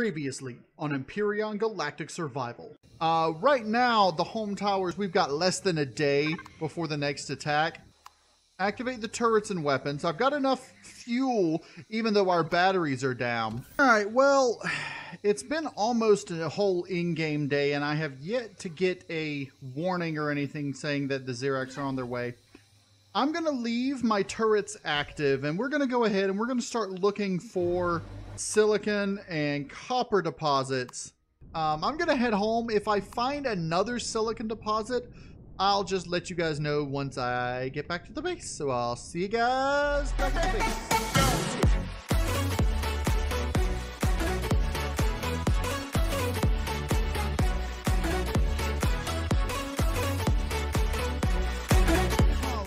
Previously on Empyrion Galactic Survival. Uh, right now, the home towers, we've got less than a day before the next attack. Activate the turrets and weapons. I've got enough fuel, even though our batteries are down. Alright, well, it's been almost a whole in-game day, and I have yet to get a warning or anything saying that the Zirax are on their way. I'm going to leave my turrets active, and we're going to go ahead and we're going to start looking for silicon and copper deposits. Um, I'm going to head home. If I find another silicon deposit, I'll just let you guys know once I get back to the base. So I'll see you guys back at the base.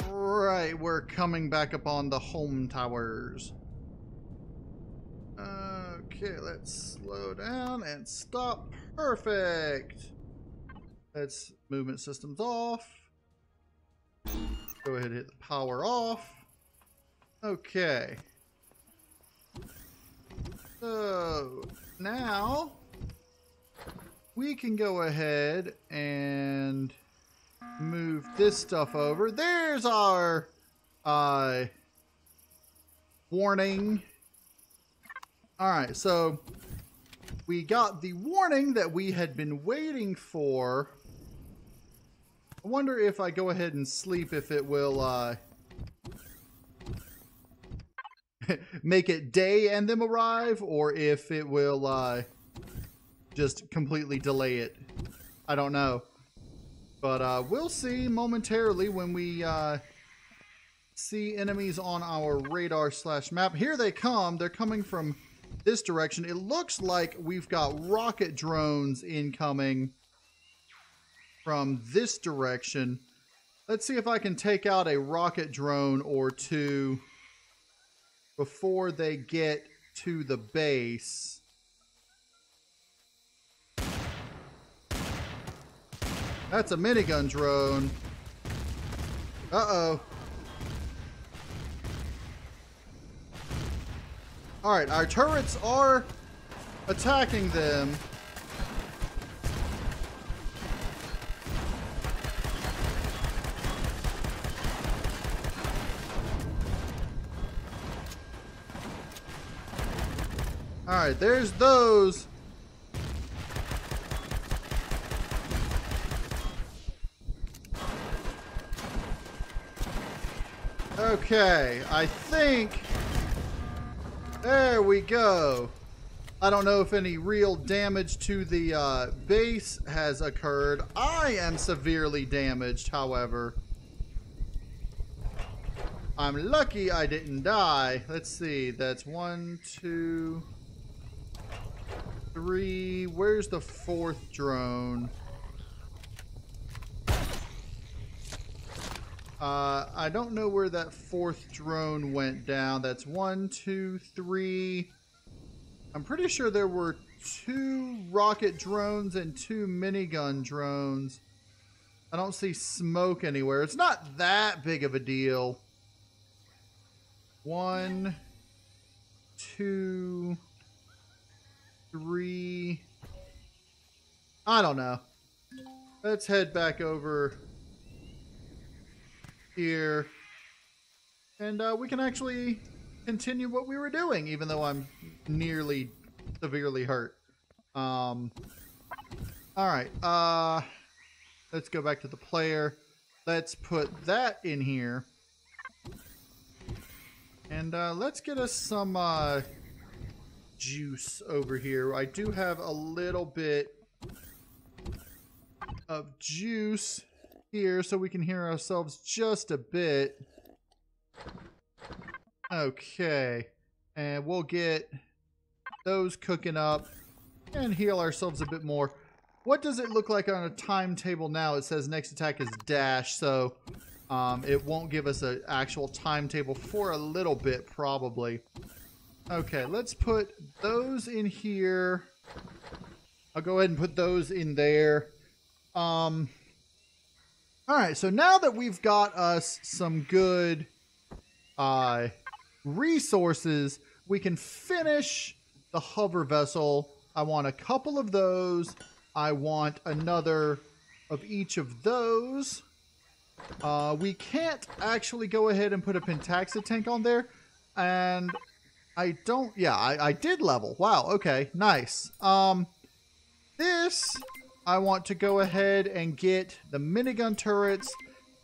Alright, we're coming back up on the home towers. Okay, let's slow down and stop. Perfect. Let's movement systems off. Go ahead and hit the power off. Okay. So now we can go ahead and move this stuff over. There's our uh, warning. All right, so we got the warning that we had been waiting for. I wonder if I go ahead and sleep if it will uh, make it day and them arrive or if it will uh, just completely delay it. I don't know. But uh, we'll see momentarily when we uh, see enemies on our radar slash map. Here they come. They're coming from this direction. It looks like we've got rocket drones incoming from this direction. Let's see if I can take out a rocket drone or two before they get to the base. That's a minigun drone. Uh-oh. Alright, our turrets are attacking them. Alright, there's those. Okay, I think... There we go. I don't know if any real damage to the uh, base has occurred. I am severely damaged, however. I'm lucky I didn't die. Let's see. That's one, two, three. Where's the fourth drone? Uh, I don't know where that fourth drone went down. That's one, two, three. I'm pretty sure there were two rocket drones and two minigun drones. I don't see smoke anywhere. It's not that big of a deal. One, two, three. I don't know. Let's head back over here. And uh, we can actually continue what we were doing, even though I'm nearly severely hurt. Um, all right. Uh, let's go back to the player. Let's put that in here. And uh, let's get us some uh, juice over here. I do have a little bit of juice here so we can hear ourselves just a bit. Okay. And we'll get those cooking up and heal ourselves a bit more. What does it look like on a timetable now? It says next attack is dash, so um, it won't give us an actual timetable for a little bit, probably. Okay, let's put those in here. I'll go ahead and put those in there. Um, all right, so now that we've got us some good uh, resources, we can finish the hover vessel I want a couple of those. I want another of each of those. Uh, we can't actually go ahead and put a Pentaxid tank on there. And I don't... Yeah, I, I did level. Wow, okay, nice. Um, this, I want to go ahead and get the minigun turrets,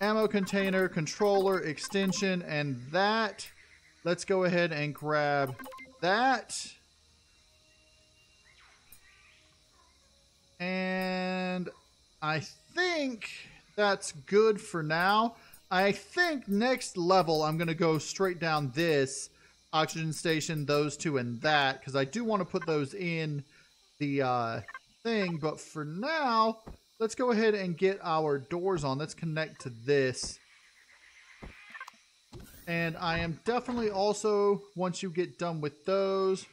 ammo container, controller, extension, and that. Let's go ahead and grab that. And I think that's good for now. I think next level I'm going to go straight down this oxygen station, those two, and that, because I do want to put those in the uh, thing. But for now, let's go ahead and get our doors on. Let's connect to this. And I am definitely also, once you get done with those,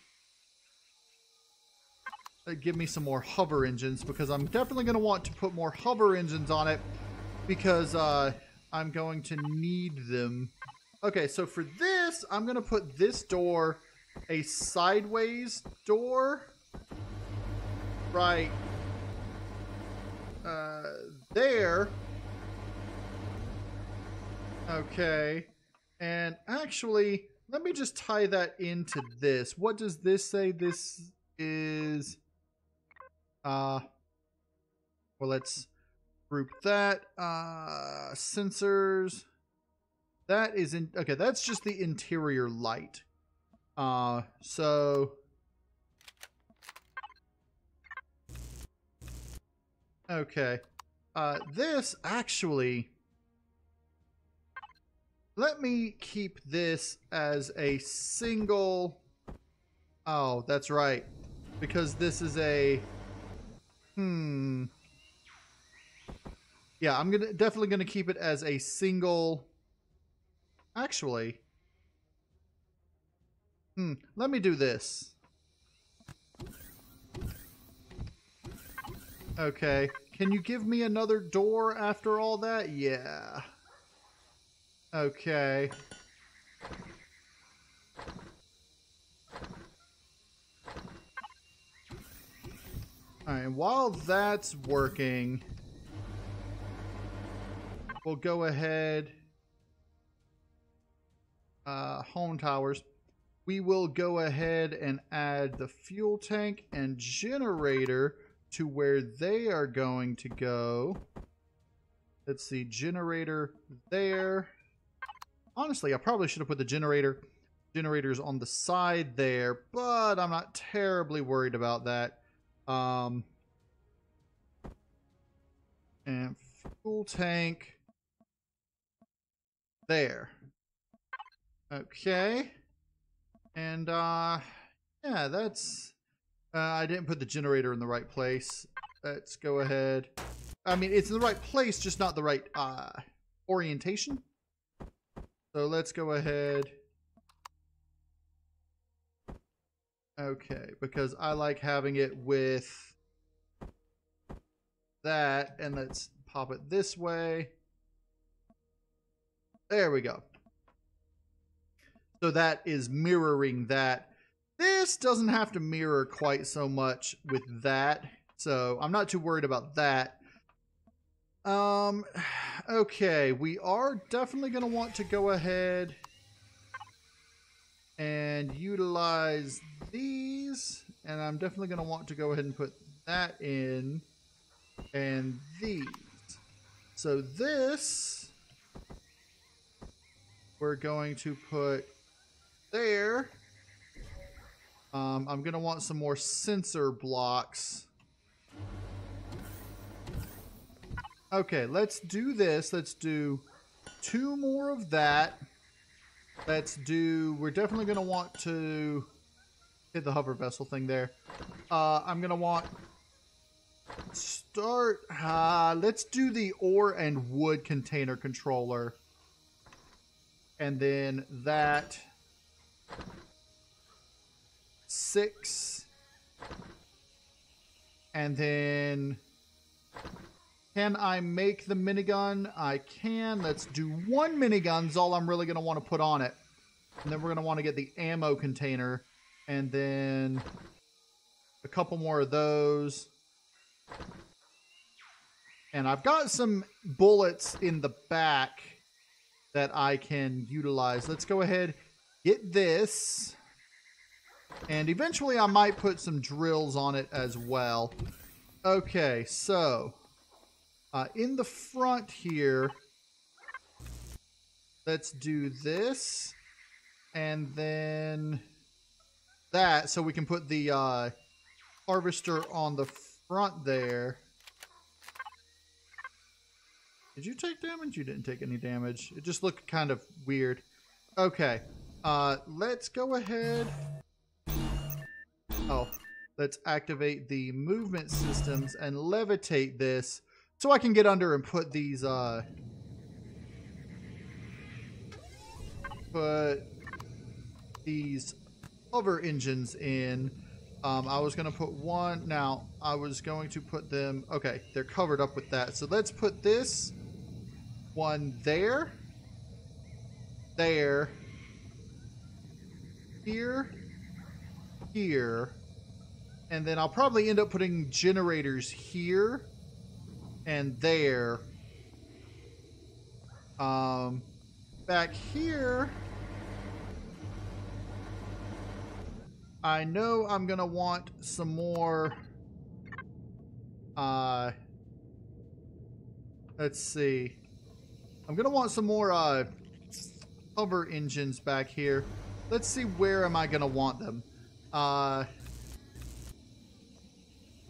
uh, give me some more hover engines because I'm definitely going to want to put more hover engines on it because uh, I'm going to need them. Okay, so for this, I'm going to put this door a sideways door right uh, there. Okay. And actually, let me just tie that into this. What does this say? This is uh, well, let's group that. Uh, sensors. That is in, okay, that's just the interior light. Uh, so. Okay. Uh, this actually, let me keep this as a single, oh, that's right. Because this is a Hmm. Yeah, I'm gonna definitely gonna keep it as a single. Actually. Hmm. Let me do this. Okay. Can you give me another door after all that? Yeah. Okay. Alright, while that's working, we'll go ahead. Uh, home towers. We will go ahead and add the fuel tank and generator to where they are going to go. Let's see, generator there. Honestly, I probably should have put the generator generators on the side there, but I'm not terribly worried about that. Um, and fuel tank there. Okay. And, uh, yeah, that's, uh, I didn't put the generator in the right place. Let's go ahead. I mean, it's in the right place, just not the right, uh, orientation. So let's go ahead. Okay, because I like having it with that, and let's pop it this way. There we go. So that is mirroring that. This doesn't have to mirror quite so much with that, so I'm not too worried about that. Um, okay, we are definitely going to want to go ahead and utilize these. And I'm definitely going to want to go ahead and put that in and these. So this, we're going to put there. Um, I'm going to want some more sensor blocks. Okay, let's do this. Let's do two more of that. Let's do, we're definitely going to want to hit the hover vessel thing there. Uh, I'm going to want, start, uh, let's do the ore and wood container controller. And then that, six, and then can I make the minigun? I can. Let's do one minigun is all I'm really going to want to put on it. And then we're going to want to get the ammo container. And then a couple more of those. And I've got some bullets in the back that I can utilize. Let's go ahead, get this. And eventually I might put some drills on it as well. Okay, so uh, in the front here, let's do this. And then that so we can put the uh, harvester on the front there. Did you take damage? You didn't take any damage. It just looked kind of weird. Okay. Uh, let's go ahead. Oh, let's activate the movement systems and levitate this so I can get under and put these, uh, put these hover engines in. Um, I was going to put one. Now, I was going to put them. Okay, they're covered up with that. So let's put this one there, there, here, here, and then I'll probably end up putting generators here and there. Um, back here, I know I'm going to want some more, uh, let's see. I'm going to want some more, uh, hover engines back here. Let's see where am I going to want them. Uh,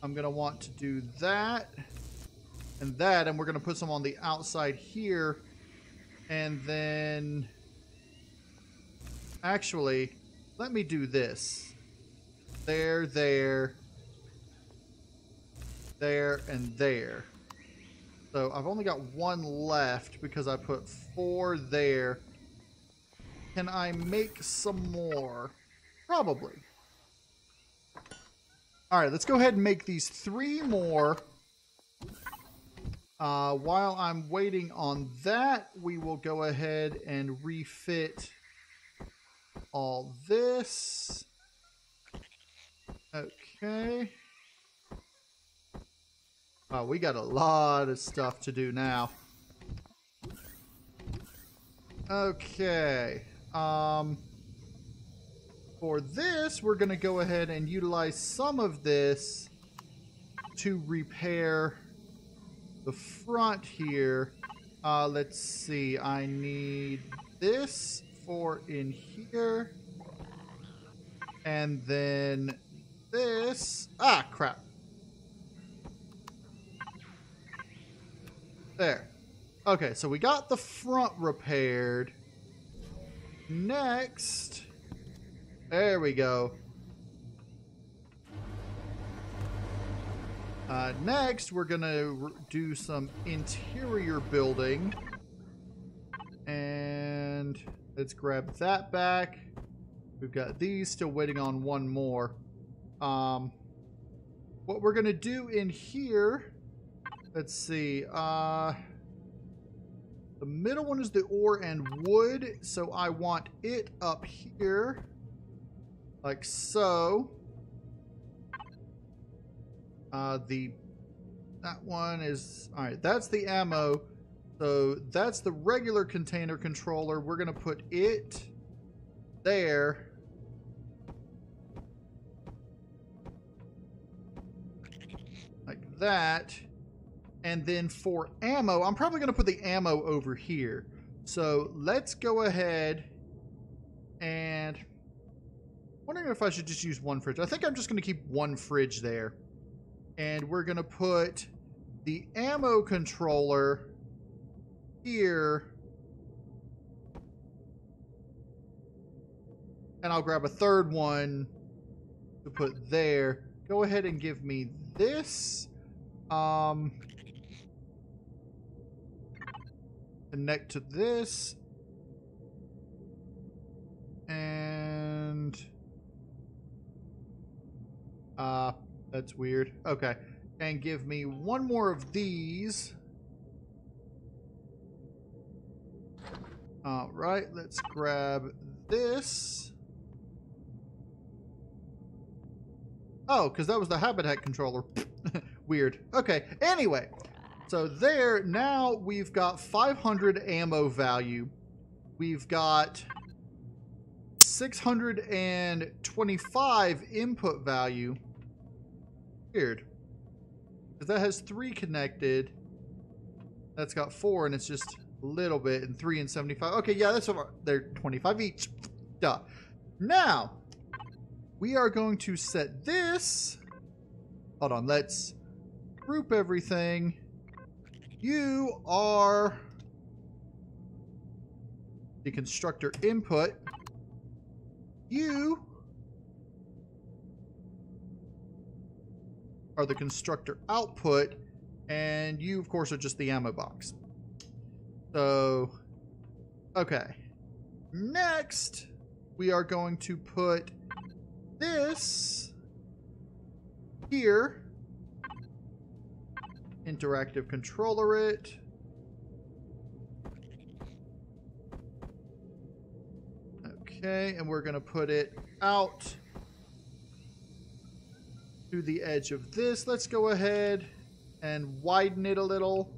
I'm going to want to do that and that, and we're going to put some on the outside here. And then, actually, let me do this. There, there, there, and there. So I've only got one left because I put four there. Can I make some more? Probably. All right, let's go ahead and make these three more. Uh, while I'm waiting on that, we will go ahead and refit all this. Okay. Oh, we got a lot of stuff to do now. Okay. Um, for this, we're going to go ahead and utilize some of this to repair the front here. Uh, let's see. I need this for in here. And then this. Ah, crap. There. Okay, so we got the front repaired. Next. There we go. Uh, next, we're going to do some interior building. And let's grab that back. We've got these still waiting on one more. Um, what we're going to do in here, let's see. Uh, the middle one is the ore and wood, so I want it up here, like so. Uh, the that one is all right. That's the ammo. So that's the regular container controller. We're gonna put it there. Like that. And then for ammo, I'm probably to put the ammo over here. So let's go ahead. Wondering if I should just use one fridge. I think I'm just going to keep one fridge there. And we're going to put the ammo controller here. And I'll grab a third one to put there. Go ahead and give me this. Um, connect to this. And... Uh, that's weird. Okay. And give me one more of these. All right, let's grab this. Oh, because that was the habitat controller. Weird. Okay, anyway. So there, now we've got 500 ammo value. We've got 625 input value. Weird. Because that has three connected. That's got four, and it's just a little bit, and three and 75. Okay, yeah, that's over. They're 25 each. Duh. Now, we are going to set this. Hold on, let's group everything. You are the constructor input. You are the constructor output, and you, of course, are just the ammo box. So, okay. Next, we are going to put this here. Interactive controller it. Okay, and we're going to put it out to the edge of this. Let's go ahead and widen it a little.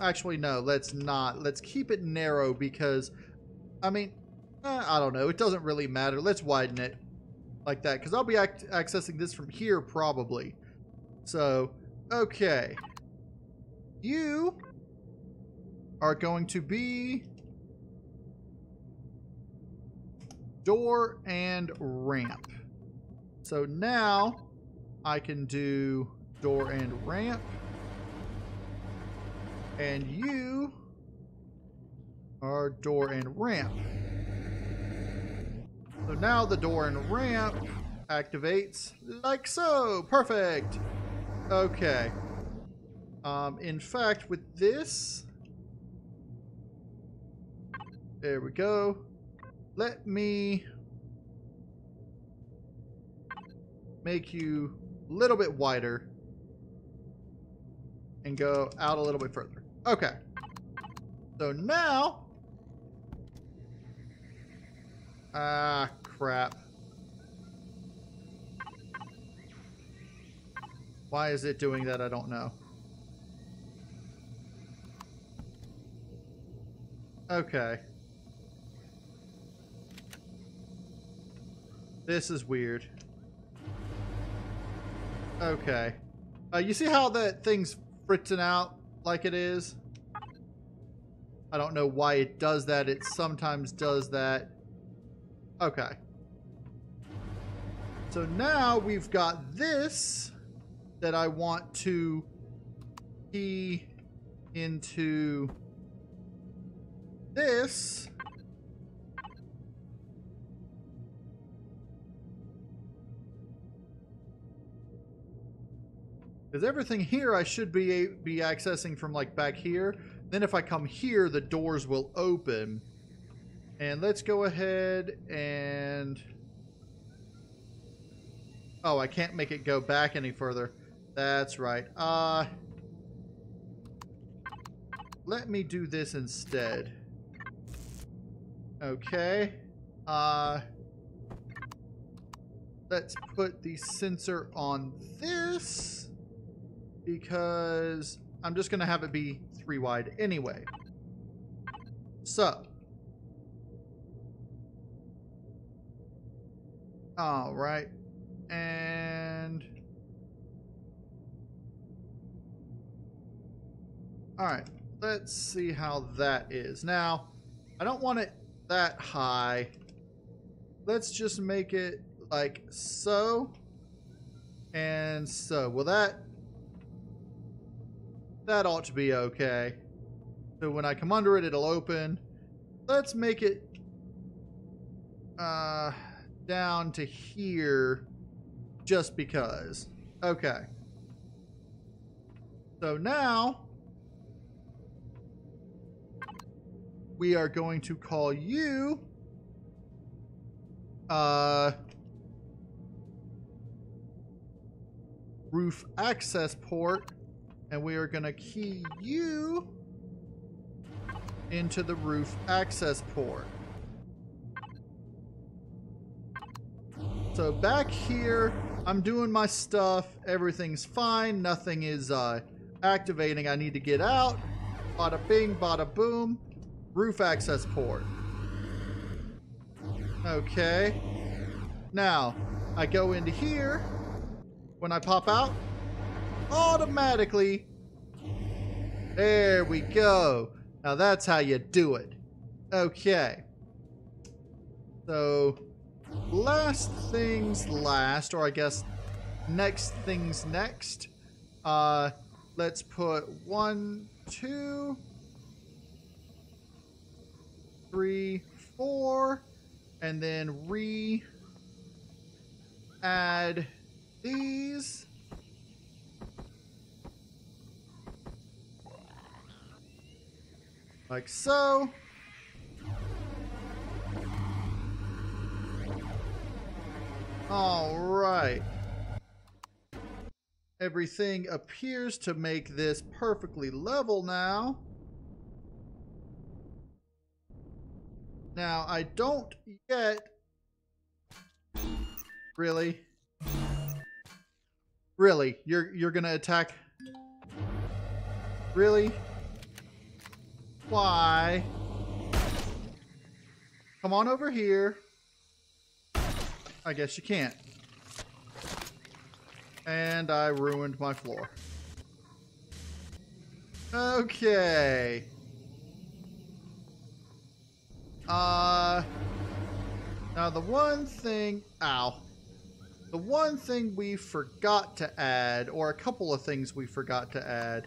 Actually, no, let's not. Let's keep it narrow because, I mean, eh, I don't know. It doesn't really matter. Let's widen it like that because I'll be ac accessing this from here probably. So, okay. You are going to be door and ramp. So now I can do door and ramp. And you are door and ramp. So now the door and ramp activates like so. Perfect. Okay. Um, in fact, with this, there we go. Let me make you little bit wider and go out a little bit further. Okay. So now, ah, crap. Why is it doing that? I don't know. Okay. This is weird. Okay. Uh, you see how that thing's fritzing out like it is? I don't know why it does that. It sometimes does that. Okay. So now we've got this that I want to key into this. Because everything here I should be be accessing from like back here. Then if I come here, the doors will open. And let's go ahead and... Oh, I can't make it go back any further. That's right. Uh, let me do this instead. Okay. Uh, let's put the sensor on this because I'm just going to have it be three wide anyway. So. All right. And. All right. Let's see how that is. Now, I don't want it that high. Let's just make it like so and so. Will that that ought to be okay. So when I come under it, it'll open. Let's make it uh, down to here just because. Okay. So now we are going to call you uh, roof access port and we are going to key you into the roof access port. So back here, I'm doing my stuff. Everything's fine. Nothing is uh, activating. I need to get out. Bada bing, bada boom. Roof access port. Okay. Now, I go into here. When I pop out, automatically. There we go. Now that's how you do it. Okay. So, last things last, or I guess next things next. Uh, let's put one, two, three, four, and then re add these. Like so. All right. Everything appears to make this perfectly level now. Now, I don't yet... Really? Really? You're, you're gonna attack... Really? Why? Come on over here. I guess you can't. And I ruined my floor. Okay. Uh, now the one thing, ow. The one thing we forgot to add, or a couple of things we forgot to add,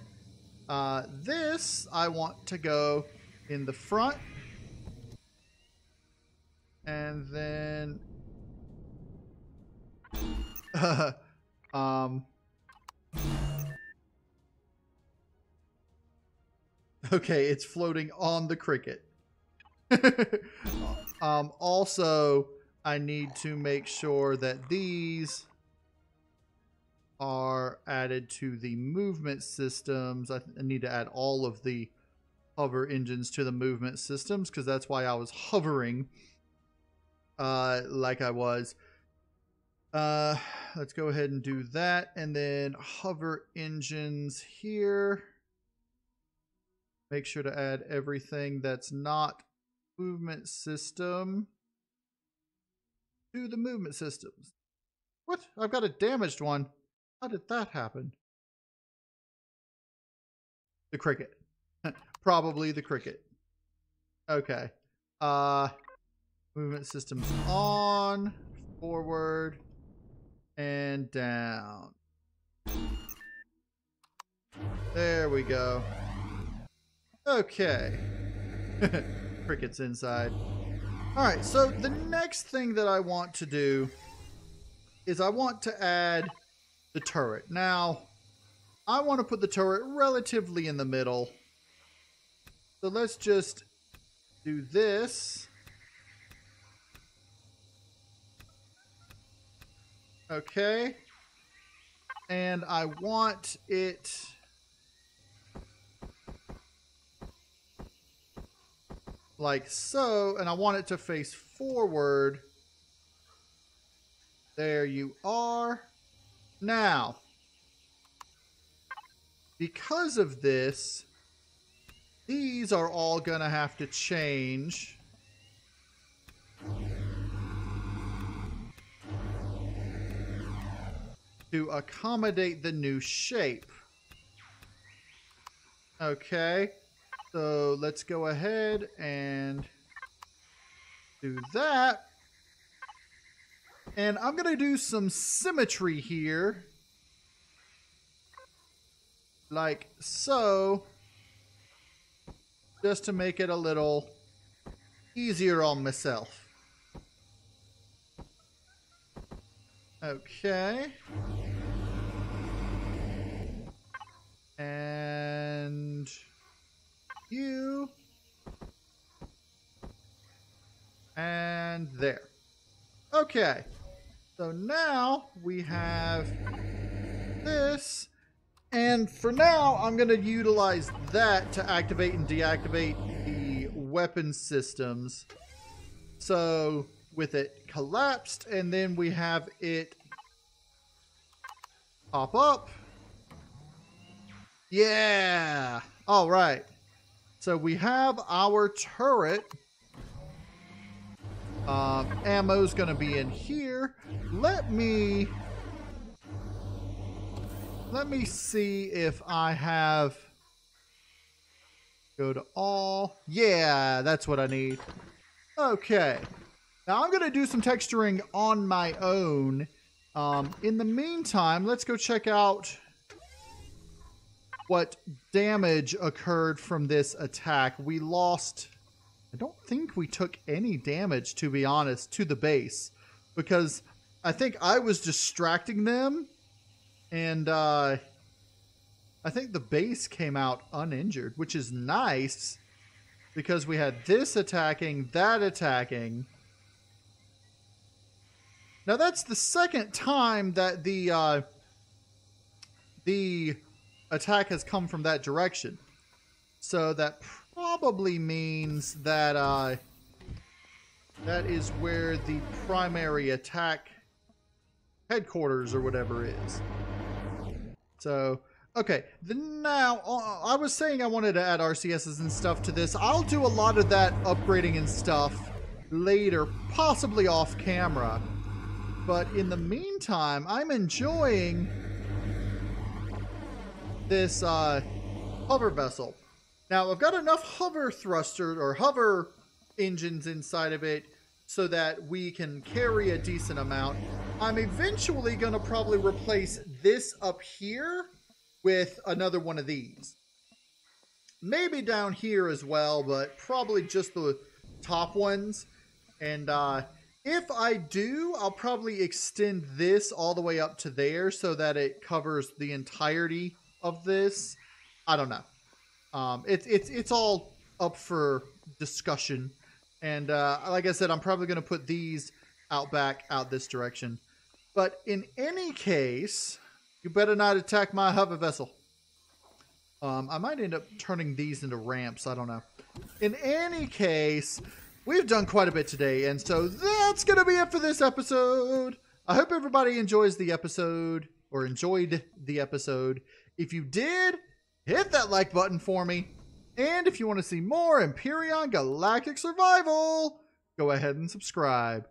uh, this I want to go in the front. And then um. Okay, it's floating on the cricket. um, also, I need to make sure that these are added to the movement systems. I, I need to add all of the hover engines to the movement systems because that's why I was hovering uh, like I was. Uh, let's go ahead and do that. And then hover engines here. Make sure to add everything that's not movement system to the movement systems. What? I've got a damaged one. How did that happen? The cricket. Probably the cricket. Okay. Uh, movement systems on, forward, and down. There we go. Okay. Crickets inside. Alright, so the next thing that I want to do is I want to add the turret. Now, I want to put the turret relatively in the middle. So let's just do this. Okay. And I want it... Like so, and I want it to face forward. There you are. Now, because of this, these are all going to have to change. to accommodate the new shape. Okay, so let's go ahead and do that. And I'm going to do some symmetry here. Like so. Just to make it a little easier on myself. Okay. And you. And there. Okay. So now we have this. And for now, I'm going to utilize that to activate and deactivate the weapon systems. So with it collapsed, and then we have it Pop up. Yeah. All right. So we have our turret. Um, ammo's going to be in here. Let me... Let me see if I have... Go to all. Yeah, that's what I need. Okay. Now I'm going to do some texturing on my own. Um, in the meantime, let's go check out what damage occurred from this attack. We lost... I don't think we took any damage, to be honest, to the base. Because I think I was distracting them. And uh, I think the base came out uninjured, which is nice. Because we had this attacking, that attacking. Now that's the second time that the uh, the attack has come from that direction. So that probably means that uh, that is where the primary attack headquarters or whatever is. So, okay. Now, uh, I was saying I wanted to add RCSs and stuff to this. I'll do a lot of that upgrading and stuff later, possibly off camera. But in the meantime, I'm enjoying this uh, hover vessel. Now, I've got enough hover thrusters or hover engines inside of it so that we can carry a decent amount. I'm eventually going to probably replace this up here with another one of these. Maybe down here as well, but probably just the top ones. And uh, if I do, I'll probably extend this all the way up to there so that it covers the entirety of this. I don't know. Um, it's it's it's all up for discussion, and uh, like I said, I'm probably going to put these out back out this direction. But in any case, you better not attack my hover vessel. Um, I might end up turning these into ramps. I don't know. In any case, we've done quite a bit today, and so that's going to be it for this episode. I hope everybody enjoys the episode or enjoyed the episode. If you did, hit that like button for me. And if you want to see more Empyrion Galactic Survival, go ahead and subscribe.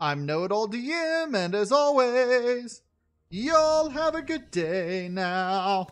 I'm Know It All DM, and as always, y'all have a good day now.